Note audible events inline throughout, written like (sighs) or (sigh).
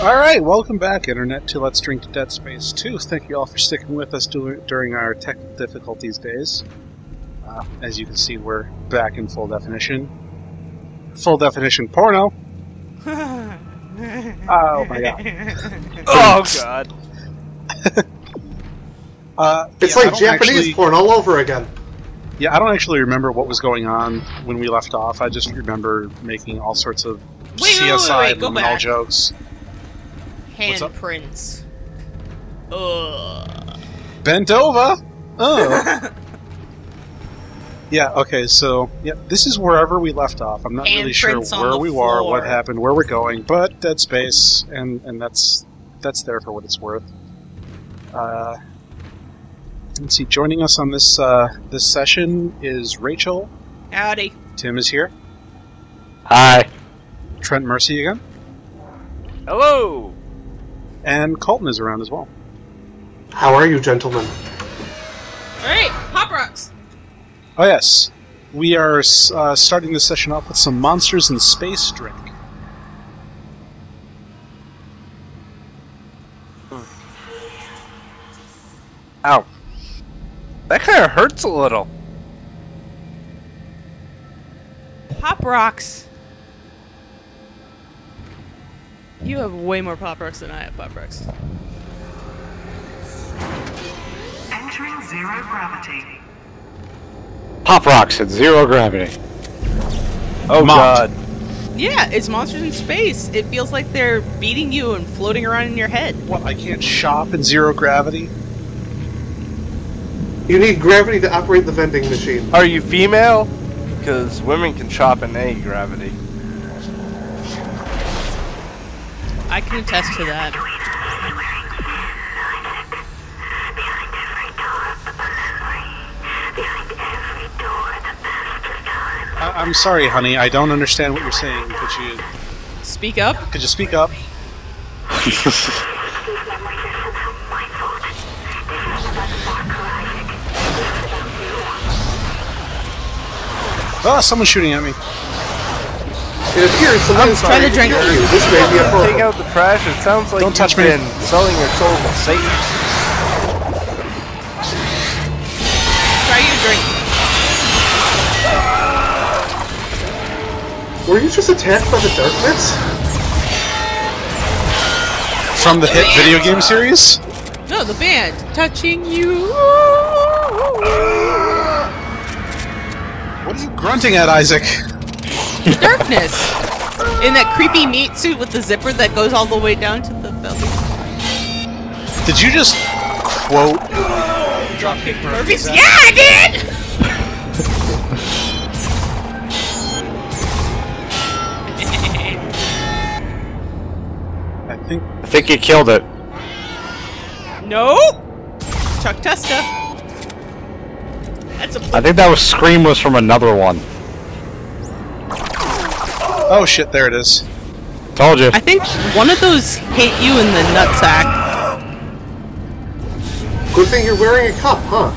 Alright, welcome back, Internet, to Let's Drink to Dead Space 2. Thank you all for sticking with us during our technical difficulties days. Uh, as you can see, we're back in full definition. Full definition porno. (laughs) Oh my god. (laughs) Oh god. (laughs) Uh, It's yeah, like Japanese actually- porn all over again. Yeah, I don't actually remember what was going on when we left off. I just remember making all sorts of Wait, wait, wait, CSI wait, go liminal back. jokes. What's up? Handprints. Ugh. Bent over. Oh. (laughs) yeah. Okay. So yeah, this is wherever we left off. I'm not really sure where we were, floor. what happened, where we're going, but Dead Space, and and that's that's there for what it's worth. Uh, let's see. Joining us on this uh, this session is Rachel. Howdy. Tim is here. Hi. Trent Mercy again, Hello. And Colton is around as well. How are you, gentlemen? Alright, Pop Rocks. Oh yes, we are uh, starting this session off with some monsters in space drink. Ow. That kind of hurts a little. Pop Rocks. You have way more Pop Rocks than I have Pop Rocks. Entering zero gravity. Pop rocks at zero gravity. Oh Mont. god. Yeah, it's monsters in space. It feels like they're beating you and floating around in your head. What? I can't shop in zero gravity. You need gravity to operate the vending machine. Are you female? Because women can shop in any gravity. I can attest to that. I'm sorry, honey. I don't understand what you're saying. Could you Speak up. could you speak up? Oh, someone's shooting at me. It appears someone's trying to drink- kill you. This may be a problem. Take out the trash. It sounds like Don't you've touch me. been selling your soul to Satan. Try you drink. Were you just attacked by the darkness? From the hit video game series? No, the band. Touching you. What are you grunting at, Isaac? Darkness. In that creepy meat suit with the zipper that goes all the way down to the belly. Did you just quote Dropkick Murphys. Yeah, I did! I think I think you killed it. No! Chuck Testa. That's a I think that was Scream was from another one. Oh shit, there it is. Told you. I think one of those hit you in the nutsack. Good thing you're wearing a cup, huh?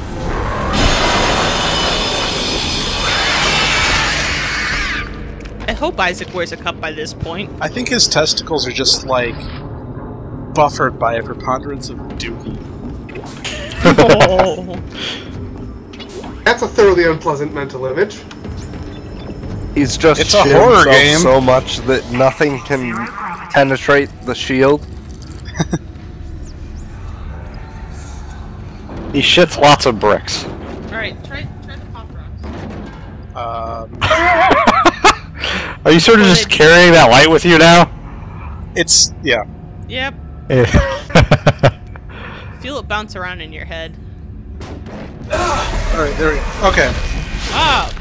I hope Isaac wears a cup by this point. I think his testicles are just like buffered by a preponderance of dookie. Oh. (laughs) That's a thoroughly unpleasant mental image. He's just It's a horror game. so much that nothing can penetrate the shield. (laughs) He shits lots of bricks. Alright, try, try the pop rocks. Um, (laughs) Are you sort of just carrying that light with you now? it's yeah. Yep. (laughs) Feel it bounce around in your head. All right, there we go. Okay. Oh!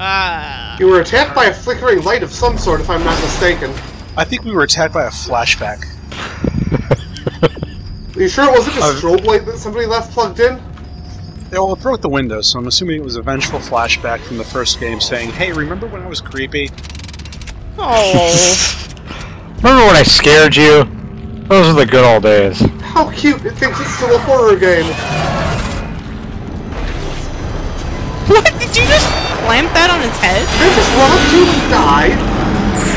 Ah. You were attacked by a flickering light of some sort, if I'm not mistaken. I think we were attacked by a flashback. Are you sure it wasn't a I've- strobe light that somebody left plugged in? Yeah, well, it broke the window, so I'm assuming it was a vengeful flashback from the first game saying, "Hey, remember when I was creepy?" Oh. (laughs) Remember when I scared you? Those are the good old days. How cute! It thinks it's still a horror game. what? Did you just slammed that on his head? Did this run to and died?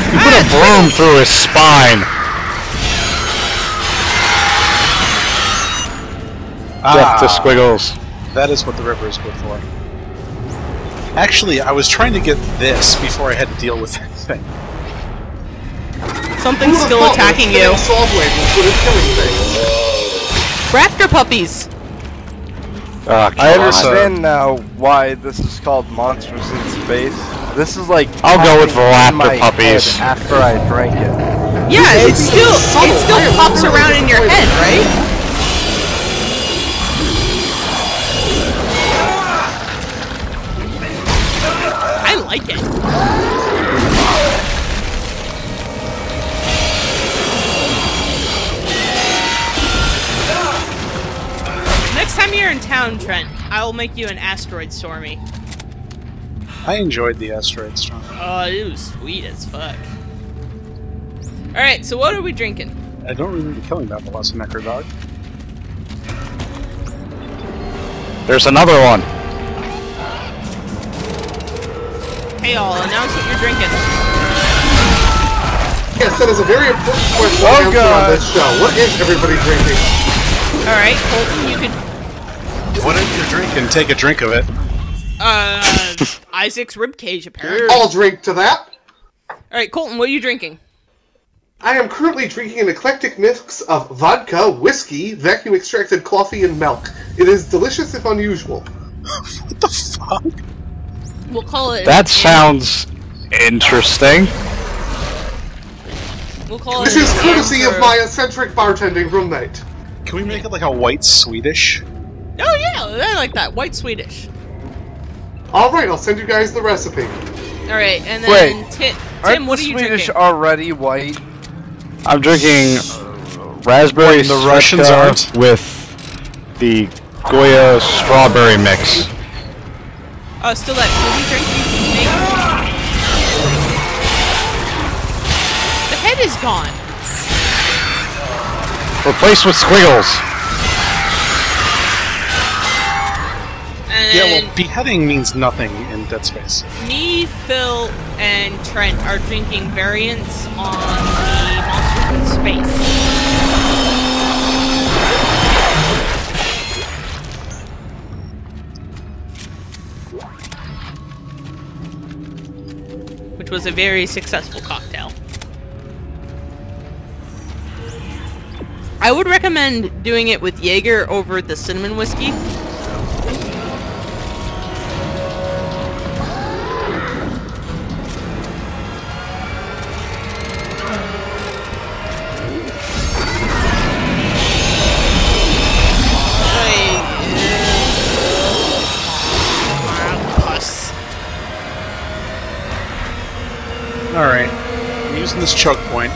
You put a broom through his spine. Ah, Death to Squiggles. That is what the river is good for. Actually, I was trying to get this before I had to deal with that thing. Something's still attacking you. Raptor puppies! Oh, I God. understand now why this is called Monsters in Space. This is like I'll go with popping Velociraptor puppies. after I drank it. Yeah, it still it still pops around in your head, right? I like it. You're in town, Trent, I'll make you an asteroid stormy. I enjoyed the asteroid storm. Oh, it was sweet as fuck. Alright, so what are we drinking? I don't remember killing that Velociraptor dog. There's another one. Hey, y'all, announce what you're drinking. Yes, that is a very important question Oh, to answer on this show. What is everybody drinking? Alright, Colton, you could. Whatever you drink and take a drink of it. Uh, (laughs) Isaac's ribcage, apparently. I'll drink to that. Alright, Colton, what are you drinking? I am currently drinking an eclectic mix of vodka, whiskey, vacuum extracted coffee, and milk. It is delicious if unusual. (laughs) What the fuck? We'll call it. That sounds interesting. We'll call This it. is an courtesy of my eccentric bartending roommate. Can we make it like a white Swedish? Oh yeah, I like that. White Swedish. Alright, I'll send you guys the recipe. Alright, and then Wait, Ti- Tim, what the are you Swedish drinking? already white? I'm drinking uh, raspberry the Russians aren't? with the Goya strawberry mix. Oh, still that movie drink you made? The head is gone. Replaced with squiggles. Yeah, well, beheading means nothing in Dead Space. me, Phil, and Trent are drinking variants on the Monsters in Space. Which was a very successful cocktail. I would recommend doing it with Jaeger over the cinnamon whiskey. I'm this choke point.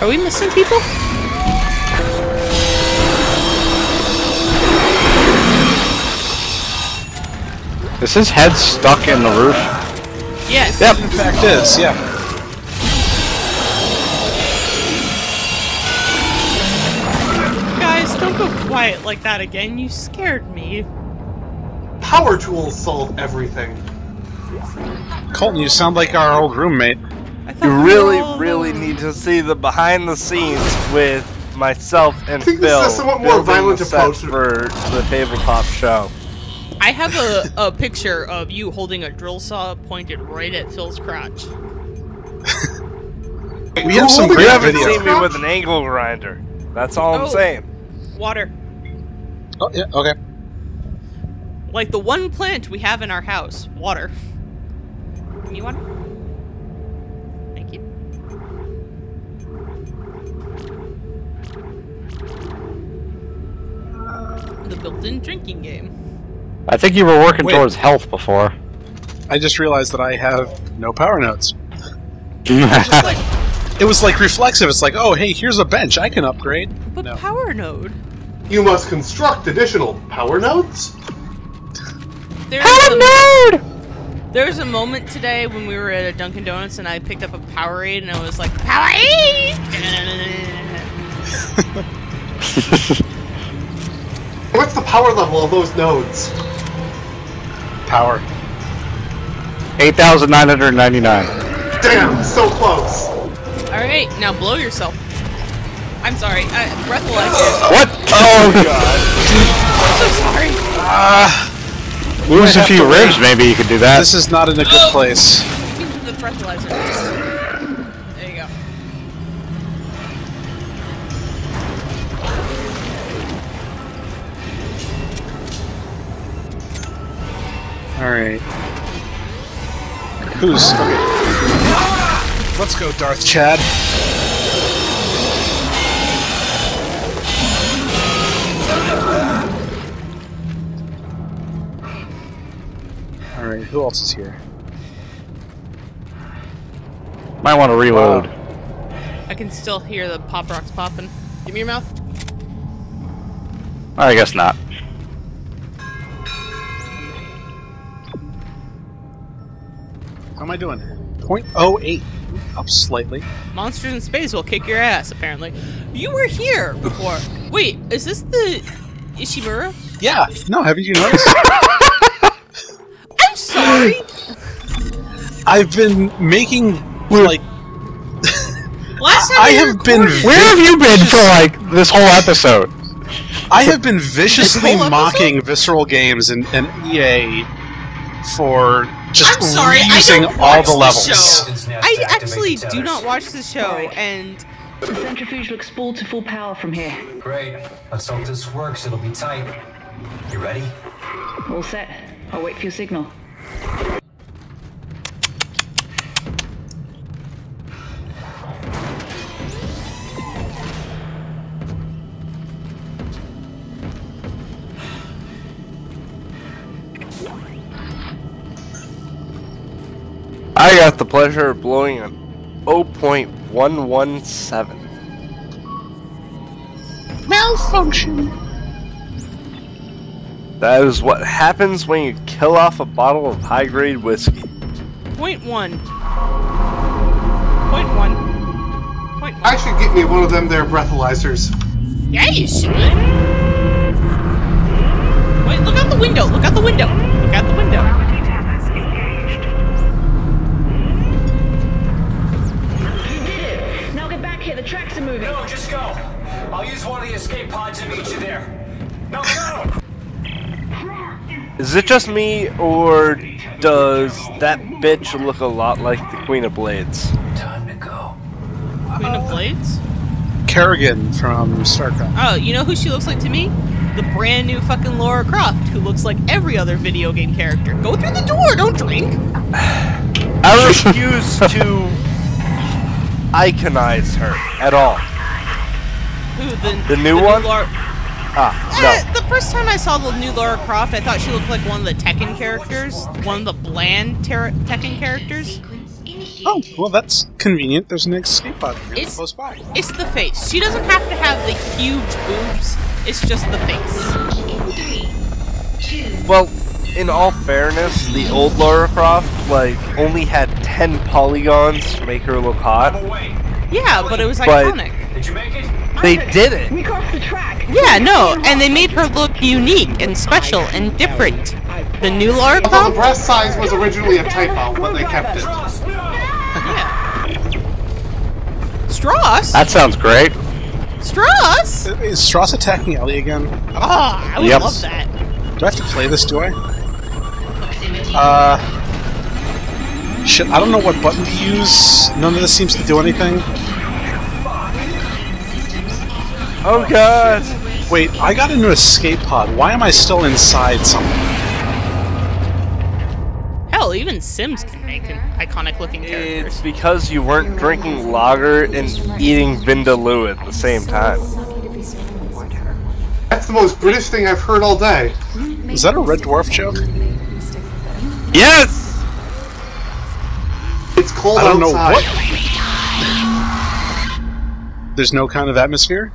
Are we missing people? Is his head stuck in the roof? Yes. Yep, in fact is, yeah. Guys, don't go quiet like that again. You scared me. Power tools solve everything. Colton, you sound like our old roommate. You really, uh, really need to see the behind the scenes with myself and I think this is a somewhat more violent the sets approach. for the tabletop show. I have a, a picture of you holding a drill saw pointed right at Phil's crotch. (laughs) We have some Who great You haven't videos. seen me with an angle grinder. That's all Oh. I'm saying. Water. Oh, yeah, okay. Like the one plant we have in our house. Water. Give me water. Thank you. The built-in drinking game. I think you were working Wait. towards health before. I just realized that I have no power nodes. (laughs) Like, It was like reflexive. It's like, oh, hey, here's a bench. I can upgrade. but No. power node. You must construct additional power nodes. There's a, was a moment today when we were at a Dunkin' Donuts and I picked up a Powerade and I was like, Powerade! (laughs) What's the power level of those nodes? Power. 8,999. Damn, so close. Alright, now blow yourself. I'm sorry. Uh, breathalyzer. What? Oh god. (laughs) I'm so sorry. Lose a few ribs, wait. maybe you could do that. This is not in a good oh! place. The breathalyzer. There you go. Alright. Who's. Okay. Let's go, Darth Chad. Who else is here? Might want to reload. I can still hear the pop rocks popping. Give me your mouth. I guess not. How am I doing? 0.08. Up slightly. Monsters in space will kick your ass, apparently. You were here before. Wait, is this the Ishimura? Yeah, no, haven't you noticed? (laughs) I'm sorry. I've been making, like, (laughs) Last time I we have been Where have you been for like this whole episode? I have been viciously mocking Visceral Games and, and EA for just I'm sorry, I reusing don't all watch the the levels. show. I actually do not watch the show, and The centrifuge looks full to full power from here. Great. Let's hope this works. It'll be tight. You ready? All set. I'll wait for your signal. Got the pleasure of blowing an 0.117. Malfunction. That is what happens when you kill off a bottle of high grade whiskey. point one. Point one. Point one. I should get me one of them there breathalyzers. Yeah, you should. Wait, look out the window. Look out the window. Look out the window. The tracks are moving. No, just go. I'll use one of the escape pods to meet you there. No, go! Is it just me, or does that bitch look a lot like the Queen of Blades? Time to go. Queen of Blades? Kerrigan from StarCraft. Oh, you know who she looks like to me? The brand new fucking Lara Croft, who looks like every other video game character. Go through the door, don't drink. (sighs) I refuse to iconize her at all. Who the The new one? Lara- Ah, Eh, no. the first time I saw the new Lara Croft, I thought she looked like one of the Tekken characters, one of the bland ter- Tekken characters. Oh, well, that's convenient. There's an escape pod here It's- close by. It's the face. She doesn't have to have the huge boobs. It's just the face. Well, in all fairness, the old Lara Croft, like, only had 10 polygons to make her look hot. Yeah, but it was But- iconic. Did you make it? They did it! We crossed the track! Yeah, no, and they made her look unique and special and different. The new Lara Although the breast size was originally a typo, but they kept it. Trust! (laughs) Stross? That sounds great. Stross? Is Stross attacking Ellie again? Oh, I would Yep. love that. Do I have to play this, do I? Uh. Shit, I don't know what button to use. None of this seems to do anything. Oh god! Wait, I got into escape pod. Why am I still inside something? Hell, even Sims can make an iconic looking It's because you weren't drinking lager and eating Vindaloo at the same time. That's the most British thing I've heard all day. Is that a Red Dwarf joke? Yes! It's cold I don't know what. There's no kind of atmosphere?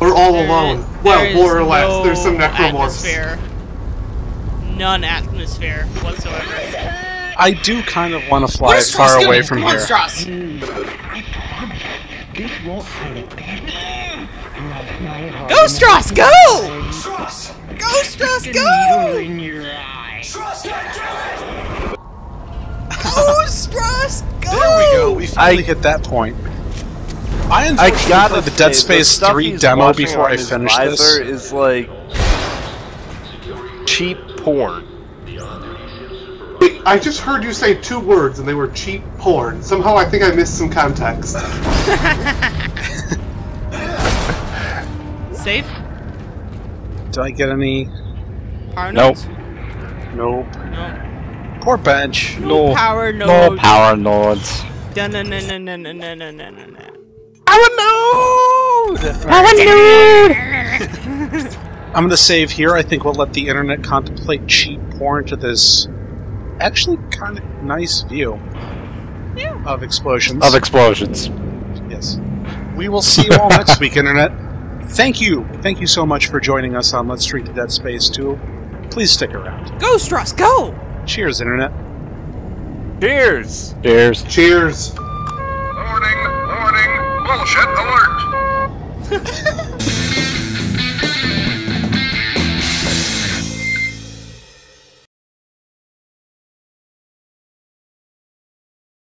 We're all alone. Well, There is more or less. no There's some necromorphs. Atmosphere. None atmosphere whatsoever. I do kind of want to fly What is far away from Come on, here. Stross. Go, Stross, go! Trust! Go, Strauss, go! Trust, God it! Go, Stross, go! There we go. We finally I- hit that point. I I got the Dead Space 3 demo before I finished this. Is like cheap porn. Wait, I just heard you say two words and they were cheap porn. Somehow I think I missed some context. (laughs) Safe? Did I get any? Power Nope. nodes? Nope. No. Poor bench. No No. power nodes. No nodes. power nodes. Dun, dun, dun, dun, dun, dun, dun, dun, dun, dun. Power node! (laughs) I'm gonna save here. I think we'll let the internet contemplate cheap porn to this actually kind of nice view Yeah. of explosions. Of explosions. yes. We will see you all next week, internet. Thank you, thank you so much for joining us on Let's Street to Dead Space 2. Please stick around. Go, Stross, go! Cheers, internet. Cheers. Cheers. Cheers. Warning, warning, bullshit alert! (laughs)